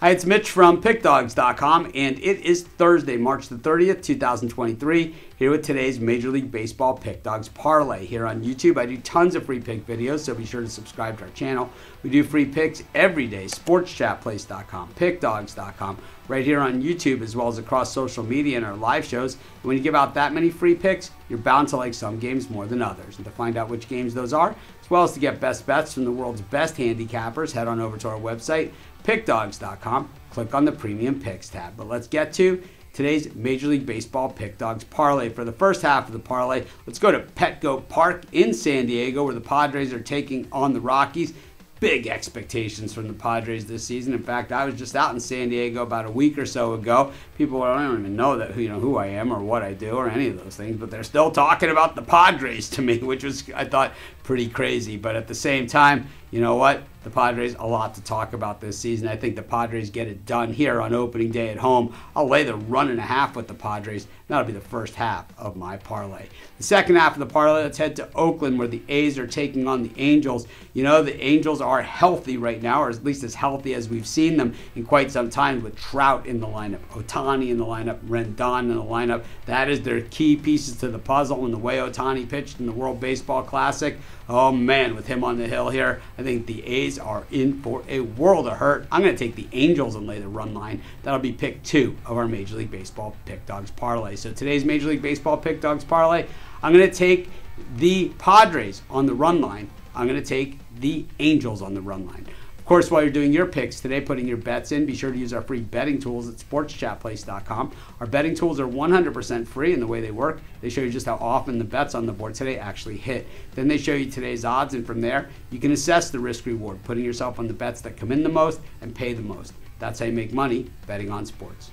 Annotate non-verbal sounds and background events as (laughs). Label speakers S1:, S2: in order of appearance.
S1: Hi, it's Mitch from PickDawgz.com, and it is Thursday, March the 30th, 2023. Here with today's Major League Baseball Pick Dawgz Parlay. Here on YouTube, I do tons of free pick videos, so be sure to subscribe to our channel. We do free picks every day. SportsChatPlace.com, pickdawgz.com, right here on YouTube, as well as across social media and our live shows. And when you give out that many free picks, you're bound to like some games more than others. And to find out which games those are, as well as to get best bets from the world's best handicappers, head on over to our website pickdawgz.com, Click on the Premium Picks tab. But let's get to today's Major League Baseball Pick Dawgz parlay. For the first half of the parlay, let's go to Petco Park in San Diego, where the Padres are taking on the Rockies big expectations from the Padres this season. In fact, I was just out in San Diego about a week or so ago. People I don't even know that you know who I am or what I do or any of those things, but they're still talking about the Padres to me, (laughs) which was I thought pretty crazy. But at the same time, you know what? The Padres, a lot to talk about this season. I think the Padres get it done here on opening day at home. I'll lay the run and a half with the Padres. That'll be the first half of my parlay. The second half of the parlay, let's head to Oakland where the A's are taking on the Angels. You know, the Angels are healthy right now, or at least as healthy as we've seen them in quite some time with Trout in the lineup, Ohtani in the lineup, Rendon in the lineup. That is their key pieces to the puzzle. And the way Ohtani pitched in the World Baseball Classic, oh man, with him on the hill here, I think the A's are in for a world of hurt. I'm going to take the Angels and lay the run line. That'll be pick two of our Major League Baseball Pick Dawgz parlay. So today's Major League Baseball Pick Dawgz parlay, I'm going to take the Padres on the run line. I'm going to take the Angels on the run line course, while you're doing your picks today, putting your bets in, be sure to use our free betting tools at sportschatplace.com. Our betting tools are 100% free in the way they work. They show you just how often the bets on the board today actually hit. Then they show you today's odds, and from there, you can assess the risk reward, putting yourself on the bets that come in the most and pay the most. That's how you make money betting on sports.